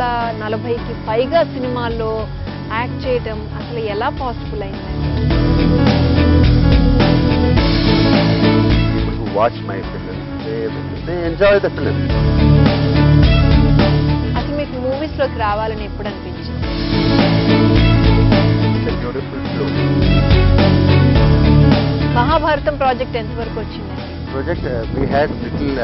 వందల నలభైకి పైగా సినిమాల్లో యాక్ట్ చేయడం అసలు ఎలా పాసిబుల్ అయింది వాచ్ మై ఎంజాయ్ అసలు మీకు మూవీస్లోకి రావాలని ఎప్పుడు అనిపించింది? మహాభారతం ప్రాజెక్ట్ ఎంతవరకు వచ్చింది ప్రాజెక్ట్ వీ హ్యాడ్ లిటిల్